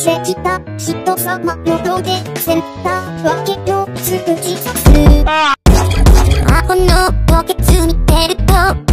せした人様のどでセンターわけを通じさすあこのポケツ見てると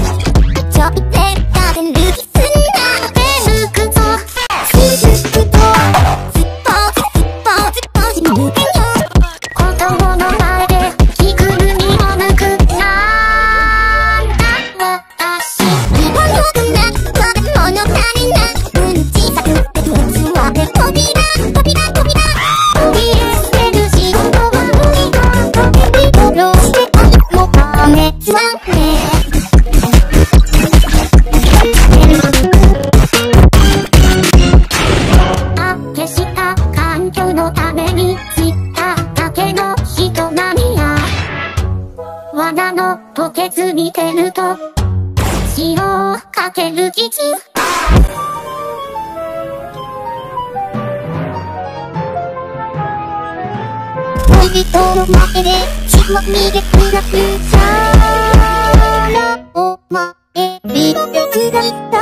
罠の墓穴見てると塩をかける基準恋人の前で血まみれくらくさらお前リをつらいた